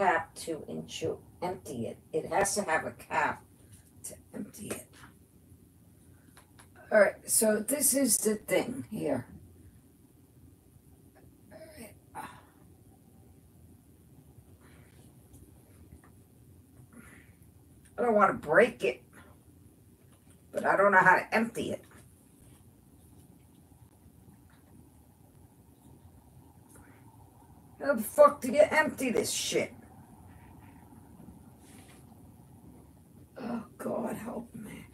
cap to empty it. It has to have a cap to empty it. All right, so this is the thing here. I don't want to break it, but I don't know how to empty it. How the fuck do you empty this shit? Oh, God, help me.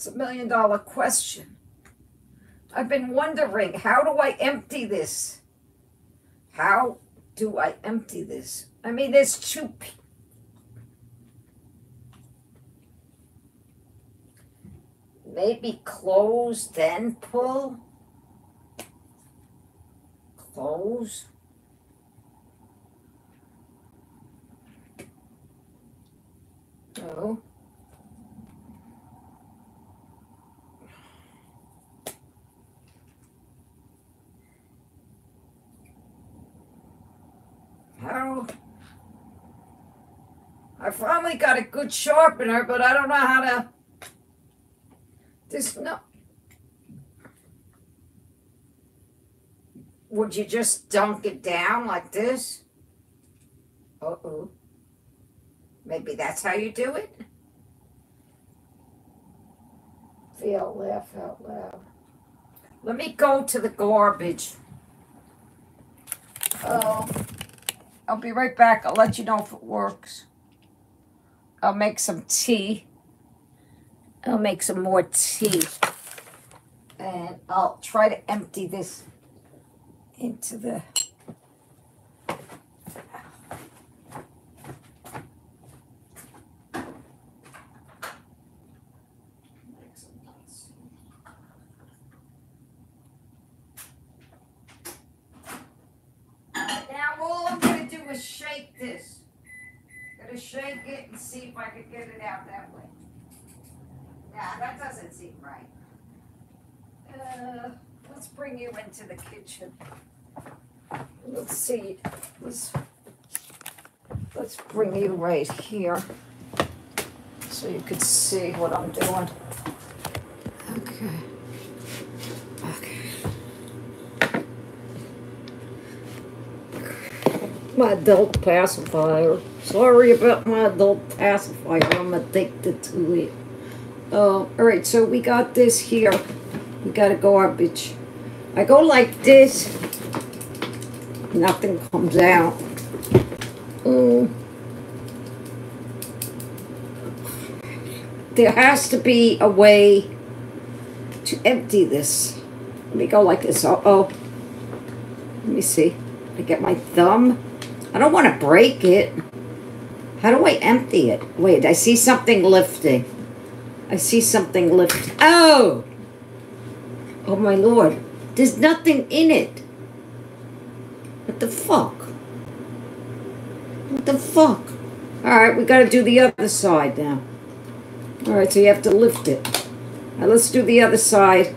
It's a million dollar question. I've been wondering, how do I empty this? How do I empty this? I mean, there's two. Maybe close, then pull. Close. Oh. How? I finally got a good sharpener, but I don't know how to. There's no. Would you just dunk it down like this? Uh oh. Maybe that's how you do it? Feel laugh out loud. Let me go to the garbage. Oh. I'll be right back. I'll let you know if it works. I'll make some tea. I'll make some more tea. And I'll try to empty this into the... Now all I'm gonna do is shake this. Gonna shake it and see if I can get it out that way. Yeah, that doesn't seem right. Uh, let's bring you into the kitchen. Let's see. Let's let's bring you right here so you could see what I'm doing. Okay. My adult pacifier. Sorry about my adult pacifier. I'm addicted to it. Uh, all right, so we got this here. We got a garbage. I go like this. Nothing comes out. Mm. There has to be a way to empty this. Let me go like this. Uh oh. Let me see. I get my thumb. I don't want to break it. How do I empty it? Wait, I see something lifting. I see something lift. Oh! Oh my lord. There's nothing in it. What the fuck? What the fuck? Alright, we gotta do the other side now. Alright, so you have to lift it. Now let's do the other side.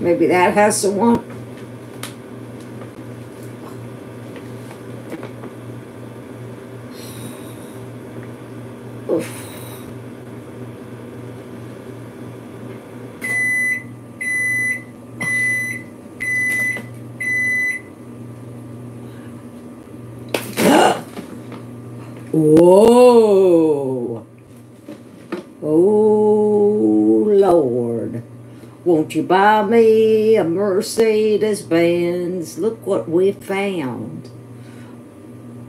Maybe that has the one. Whoa. Oh, Lord. Won't you buy me a Mercedes Benz? Look what we found.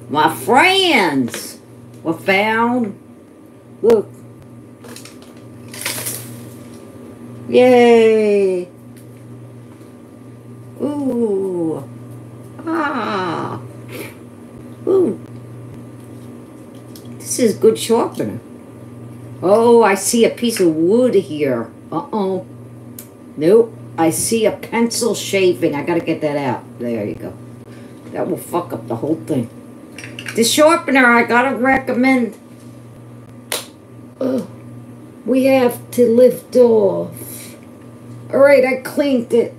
My friends were found. Look. Yay. This is good sharpener. Oh, I see a piece of wood here. Uh-oh. Nope. I see a pencil shaving. I gotta get that out. There you go. That will fuck up the whole thing. The sharpener, I gotta recommend. Ugh. We have to lift off. Alright, I cleaned it.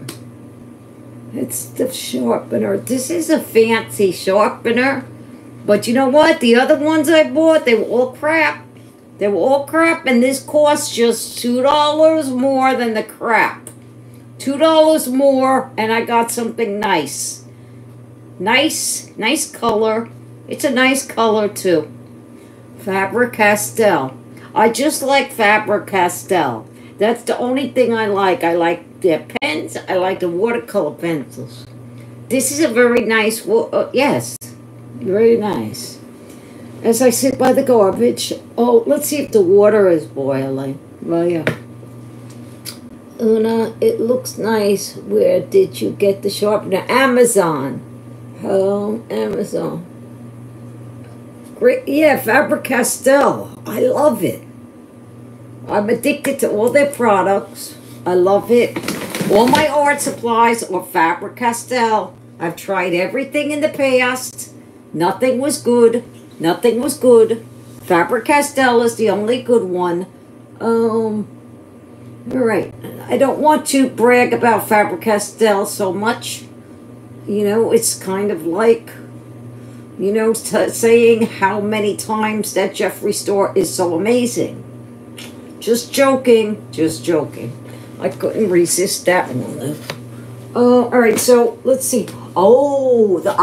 It's the sharpener. This is a fancy sharpener. But you know what? The other ones I bought, they were all crap. They were all crap, and this cost just $2 more than the crap. $2 more, and I got something nice. Nice, nice color. It's a nice color, too. Faber-Castell. I just like Faber-Castell. That's the only thing I like. I like their pens. I like the watercolor pencils. This is a very nice, uh, yes, very nice. As I sit by the garbage, oh, let's see if the water is boiling. Well, yeah. Una, it looks nice. Where did you get the sharpener? Amazon. Oh, Amazon. Great. Yeah, Faber-Castell. I love it. I'm addicted to all their products. I love it. All my art supplies are Faber-Castell. I've tried everything in the past. Nothing was good. Nothing was good. Faber-Castell is the only good one. Um, all right. I don't want to brag about Faber-Castell so much. You know, it's kind of like, you know, saying how many times that Jeffree Star is so amazing. Just joking. Just joking. I couldn't resist that one. Uh, all right, so let's see. Oh, the